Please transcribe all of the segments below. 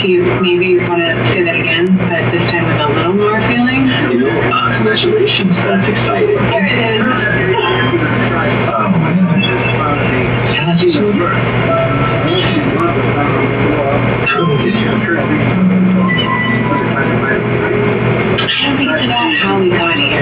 Do you maybe want to say that again, but this time with a little more feeling? You know, uh, congratulations. That's exciting. Here it is. Oh, How did you? I don't think it's about how we got here.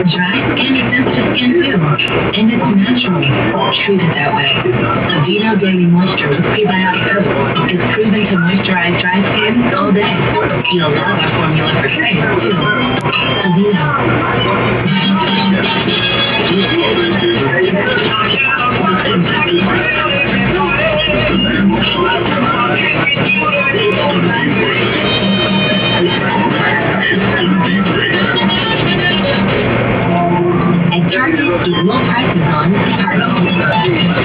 Dry skin sensitive skin too, and it's natural. Treat it that way. Aveeno Daily Moisture with prebiotic herbal is proven to moisturize dry skin all day. You'll love our formula for skin too. 智能海景房，海景房。